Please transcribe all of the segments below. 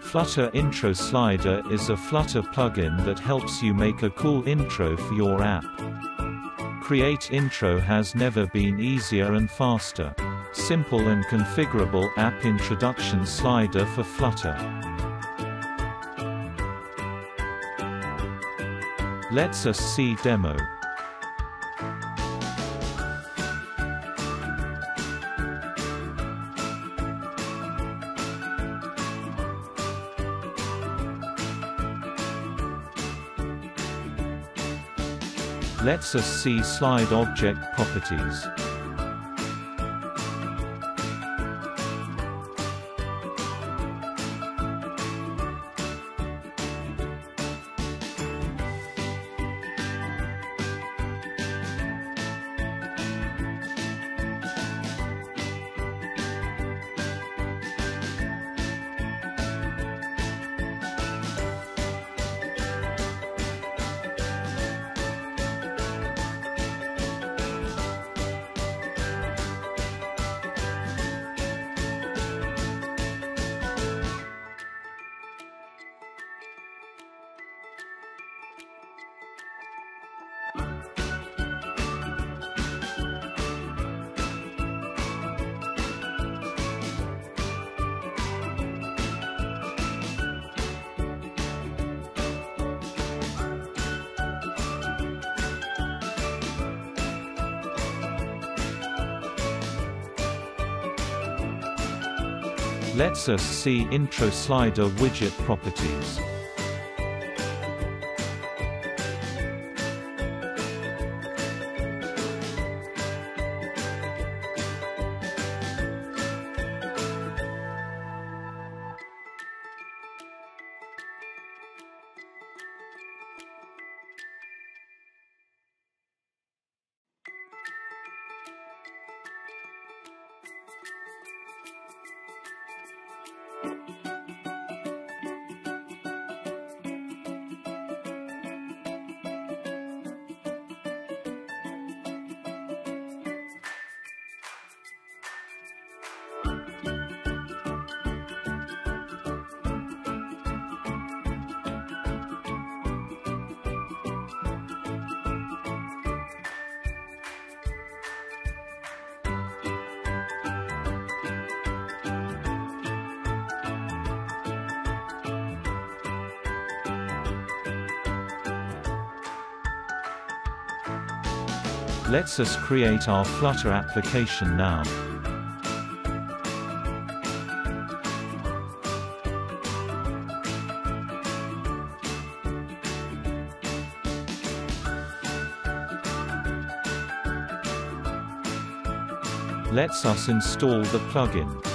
Flutter Intro Slider is a Flutter plugin that helps you make a cool intro for your app. Create Intro has never been easier and faster. Simple and configurable app introduction slider for Flutter. Let's us see demo. Let's us see slide object properties. Let's us see Intro Slider widget properties. え? Let's us create our Flutter application now. Let's us install the plugin.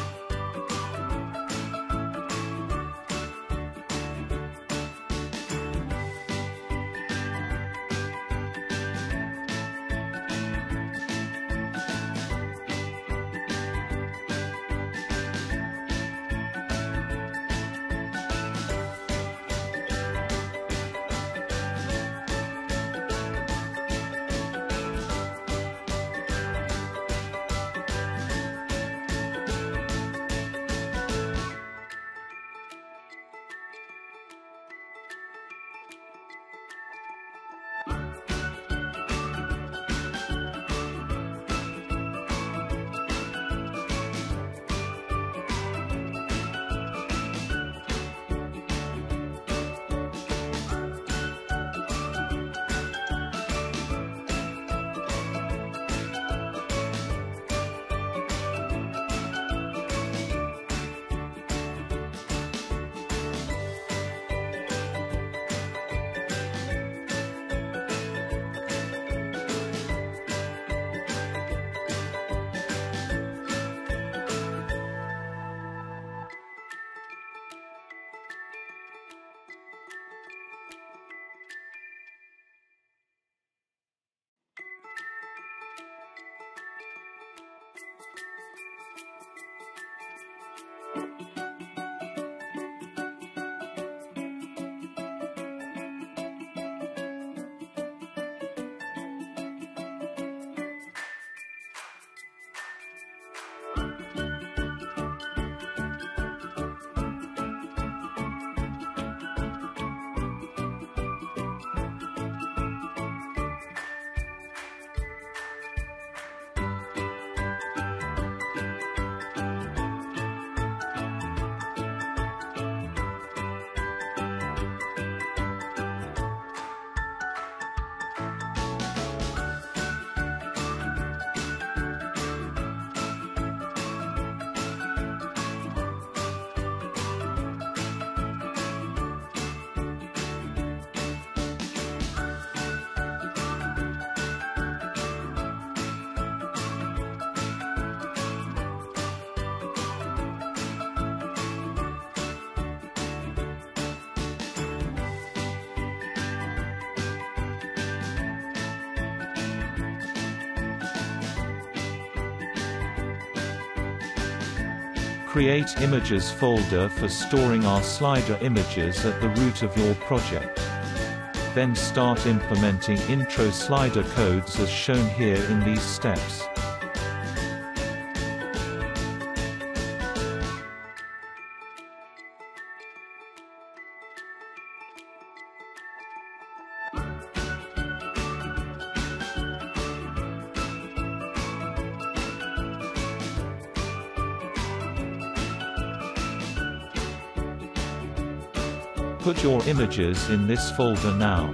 Create Images folder for storing our slider images at the root of your project. Then start implementing intro slider codes as shown here in these steps. Put your images in this folder now.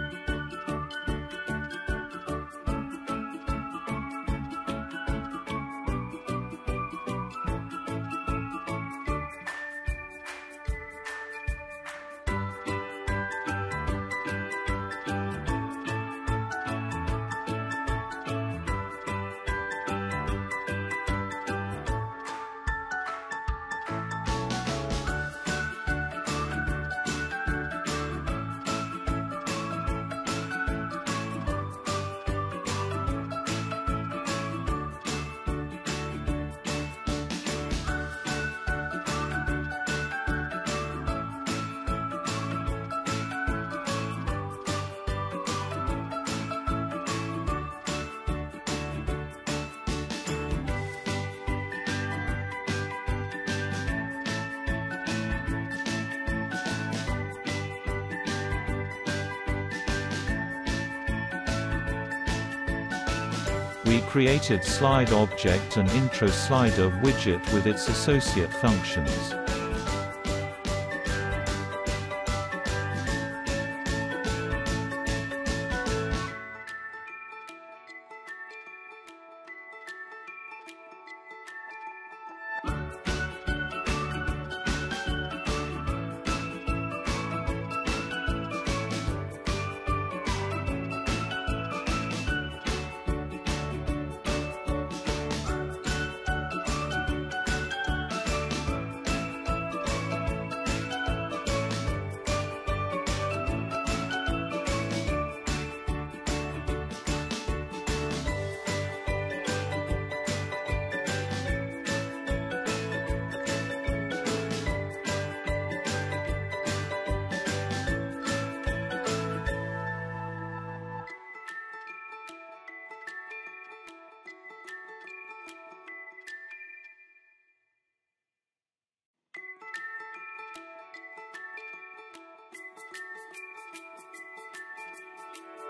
We created Slide Object and Intro Slider widget with its associate functions.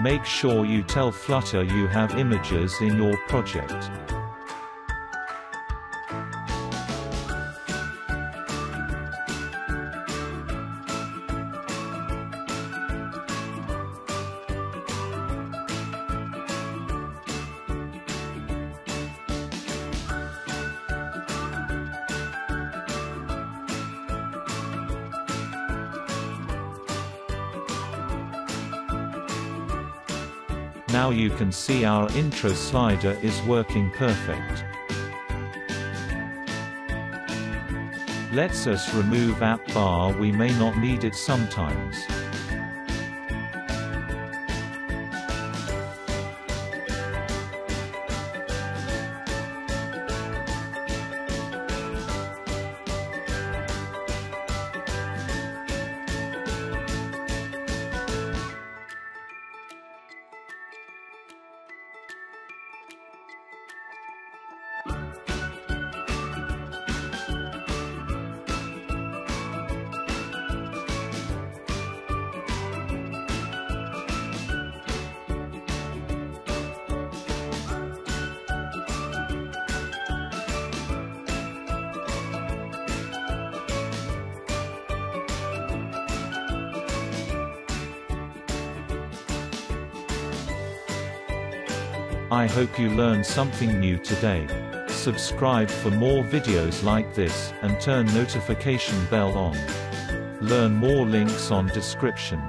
Make sure you tell Flutter you have images in your project. Now you can see our intro slider is working perfect. Let's us remove app bar we may not need it sometimes. I hope you learned something new today. Subscribe for more videos like this, and turn notification bell on. Learn more links on description.